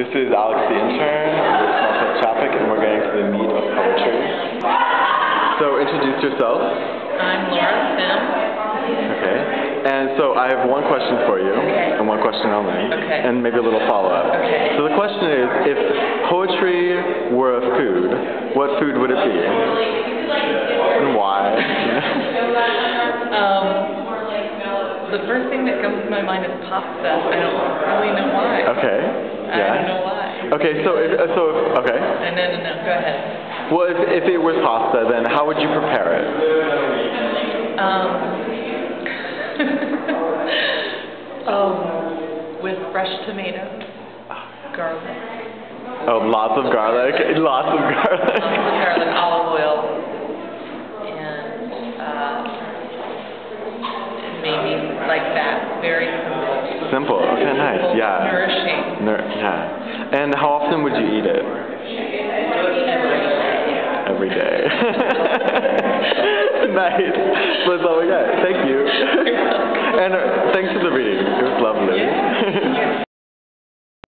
This is Alex the intern with Small Press Traffic, and we're getting to the meat of poetry. So introduce yourself. I'm Laura Sims. Okay. And so I have one question for you, Okay. and one question only, Okay. and maybe a little follow-up. Okay. So the question is, if poetry were a food, what food would it be? And why? Um, the first thing that comes to my mind is pasta. I don't really know why. okay. I Yeah. don't know why. Okay, so if, uh, so if, okay. No, no, no. Go ahead. Well, if, if it was pasta, then how would you prepare it? Um, um, with fresh tomatoes, garlic, Oh, lots of garlic. Lots of garlic. lots of garlic, olive oil, and uh, and maybe like that. Very simple. Simple. Okay, nice. Yeah. Nourishing. Nour yeah. And how often would you eat it? Every day. Every day. nice. That's all we got. Thank you. and uh, thanks for the reading. It was lovely. Yeah.